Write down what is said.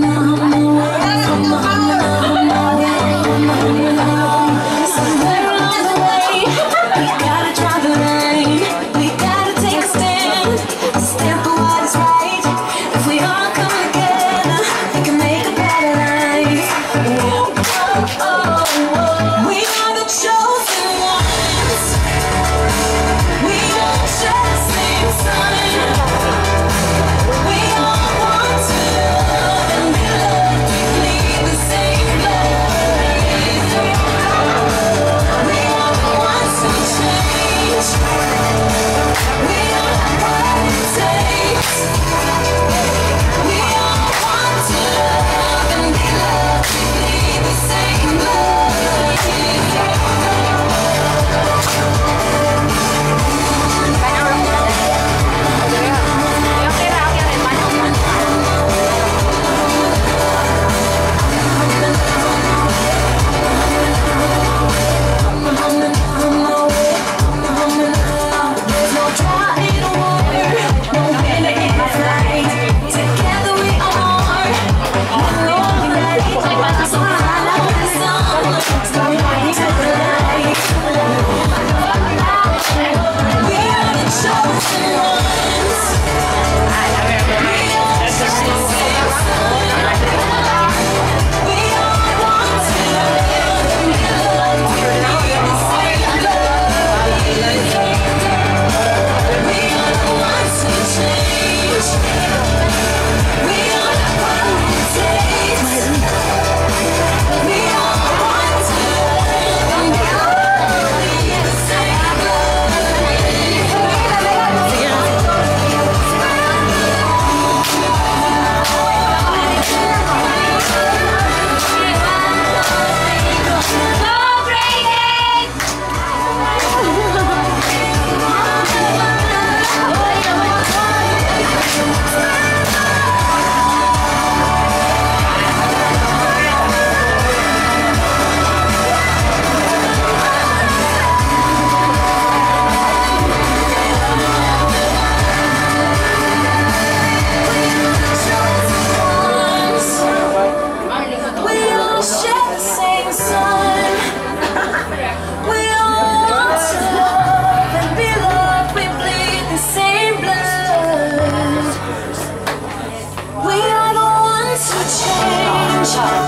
The way, we gotta. sunshine.